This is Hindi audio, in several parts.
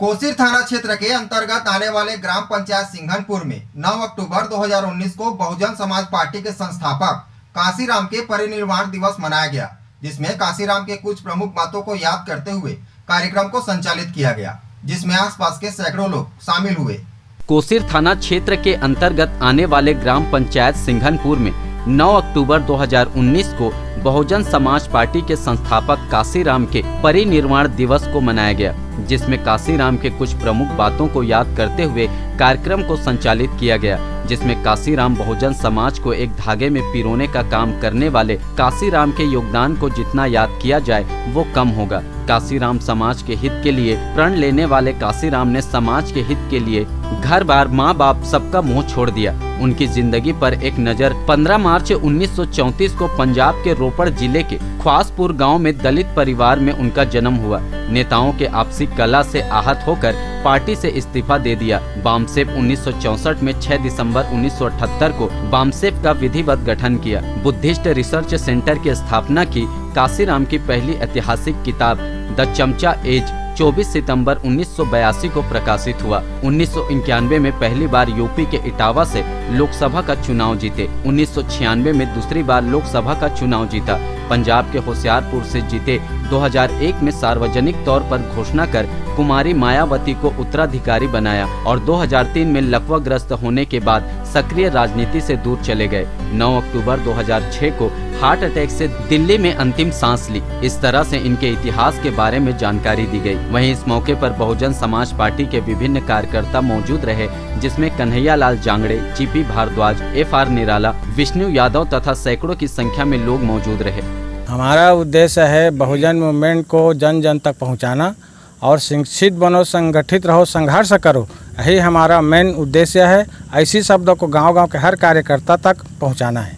कोसीर थाना क्षेत्र के अंतर्गत आने वाले ग्राम पंचायत सिंघनपुर में 9 अक्टूबर 2019 को बहुजन समाज पार्टी के संस्थापक काशीराम के परिनिर्वाण दिवस मनाया गया, जिसमें काशीराम के कुछ प्रमुख बातों को याद करते हुए कार्यक्रम को संचालित किया गया, जिसमें आसपास के सैकड़ों लोग शामिल हुए। कोसिर थाना क्षेत्र के अंतर्गत आने वाले ग्राम पंचायत सिंघनपुर में 9 अक्टूबर 2019 को बहुजन समाज पार्टी के संस्थापक काशीराम के परिनिर्वाण दिवस को मनाया गया, जिसमें काशीराम के कुछ प्रमुख बातों को याद करते हुए कार्यक्रम को संचालित किया गया, जिसमें काशीराम बहुजन समाज को एक धागे में पिरोने का काम करने वाले काशीराम के योगदान को जितना याद किया जाए, वो कम होगा। काशीराम समाज के हित के लिए प्रण लेने वाले काशीराम ने समाज के हित के लिए घर बार माँ बाप सबका मुँह छोड़ दिया। उनकी ज़िंदगी पर एक नज़र 15 मार्च 1934 को पंजाब के रोपड़ ज़िले के ख्वासपुर गाँव में दलित परिवार में उनका जन्म हुआ। नेताओं के आपसी कला से आहत होकर पार्टी से इस्तीफा दे दिया। बामसेप 1964 में 6 दिसंबर 1978 को बामसेप का विधिवत गठन किया। बुद्धिस्ट रिसर्च सेंटर की स्थापना की काशीराम की पहली ऐतिहासिक किताब, द चमचा एज 24 सितंबर 1982 को प्रकाशित हुआ। उन्नीस सौ इक्यानवे में पहली बार यूपी के इटावा से लोकसभा का चुनाव जीते। उन्नीस सौ छियानवे में दूसरी बार लोकसभा का चुनाव जीता। पंजाब के होशियारपुर से जीते 2001 में सार्वजनिक तौर पर घोषणा कर कुमारी मायावती को उत्तराधिकारी बनाया और 2003 में लकवाग्रस्त होने के बाद सक्रिय राजनीति से दूर चले गए। 9 अक्टूबर 2006 को हार्ट अटैक से दिल्ली में अंतिम सांस ली। इस तरह से इनके इतिहास के बारे में जानकारी दी गई। वहीं इस मौके पर बहुजन समाज पार्टी के विभिन्न कार्यकर्ता मौजूद रहे, जिसमें Kanhaiya Lal Jangde, GP Bhardwaj, F R Nirala, Vishnu Yadav तथा सैकड़ों की संख्या में लोग मौजूद रहे। हमारा उद्देश्य है बहुजन मूवमेंट को जन जन तक पहुंचाना और शिक्षित बनो संगठित रहो संघर्ष करो। यही हमारा मेन उद्देश्य है। ऐसी शब्दों को गांव-गांव के हर कार्यकर्ता तक पहुंचाना है।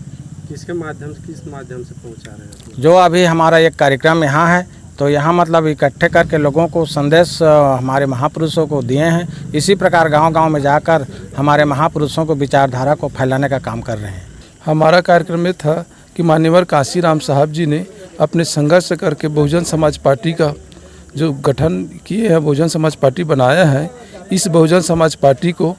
किसके माध्यम से किस माध्यम से पहुँचा रहे हैं? जो अभी हमारा एक कार्यक्रम यहाँ है तो यहाँ मतलब इकट्ठे करके लोगों को संदेश हमारे महापुरुषों को दिए हैं। इसी प्रकार गांव-गांव में जाकर हमारे महापुरुषों को विचारधारा को फैलाने का काम कर रहे हैं। हमारा कार्यक्रम में था कि मान्यवर काशीराम साहब जी ने अपने संघर्ष करके बहुजन समाज पार्टी का जो गठन किए हैं, बहुजन समाज पार्टी बनाया है, इस बहुजन समाज पार्टी को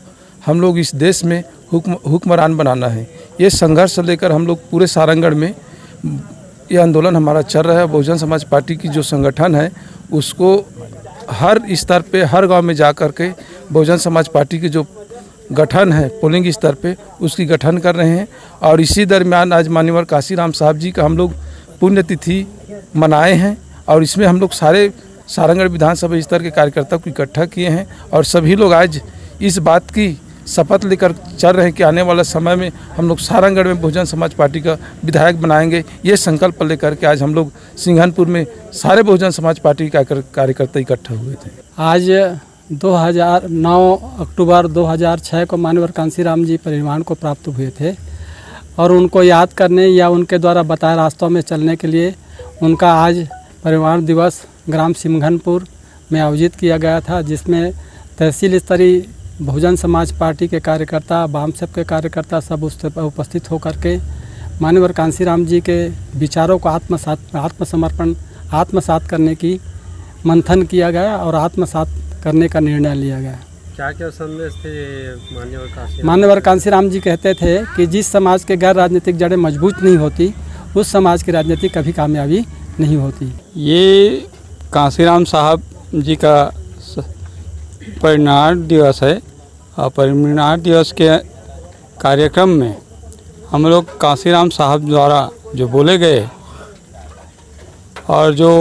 हम लोग इस देश में हुक्म, हुक्मरान बनाना है। ये संघर्ष लेकर हम लोग पूरे सारंगढ़ में ये आंदोलन हमारा चल रहा है। बहुजन समाज पार्टी की जो संगठन है, उसको हर स्तर पे, हर गाँव में जा कर के बहुजन समाज पार्टी के जो गठन है, पोलिंग स्तर पे उसकी गठन कर रहे हैं। और इसी दरमियान आज मान्यवर काशीराम साहब जी का हम लोग पुण्यतिथि मनाए हैं और इसमें हम लोग सारे सारंगढ़ विधानसभा स्तर के कार्यकर्ता को इकट्ठा किए हैं और सभी लोग आज इस बात की शपथ लेकर चल रहे हैं कि आने वाला समय में हम लोग सारंगढ़ में बहुजन समाज पार्टी का विधायक बनाएँगे। ये संकल्प लेकर के आज हम लोग सिंघनपुर में सारे बहुजन समाज पार्टी के कार्यकर्ता इकट्ठा हुए थे। आज 2009 अक्टूबर 2006 को मानवर कांसीराम जी परिनिर्वाण को प्राप्त हुए थे और उनको याद करने या उनके द्वारा बताए रास्तों में चलने के लिए उनका आज परिवार दिवस ग्राम सिमघनपुर में आयोजित किया गया था, जिसमें तहसील स्तरीय बहुजन समाज पार्टी के कार्यकर्ता बामसेप के कार्यकर्ता सब उस उपस्थित होकर के मान्यवर कांसीराम जी के विचारों को आत्मसात, आत्मसमर्पण, आत्मसात करने की मंथन किया गया और आत्मसात करने का निर्णय लिया गया। क्या क्या संदेश थे मान्यवर काशी मान्यवर कांसीराम जी कहते थे कि जिस समाज के गैर राजनीतिक जड़ें मज़बूत नहीं होती उस समाज की राजनीति कभी कामयाबी नहीं होती। ये कांसीराम साहब जी का परिणाम दिवस है। और परिणाम दिवस के कार्यक्रम में हम लोग कांसीराम साहब द्वारा जो बोले गए और जो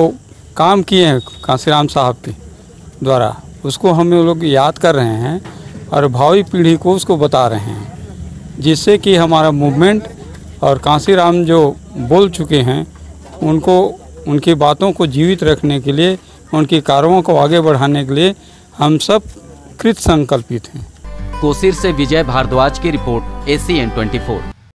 काम किए हैं कांसीराम साहब के द्वारा उसको हम लोग याद कर रहे हैं और भावी पीढ़ी को उसको बता रहे हैं, जिससे कि हमारा मूवमेंट और कांसीराम जो बोल चुके हैं, उनको, उनकी बातों को जीवित रखने के लिए, उनकी कार्यों को आगे बढ़ाने के लिए हम सब कृत संकल्पित हैं कोसीर से विजय भारद्वाज की रिपोर्ट एसीएन 24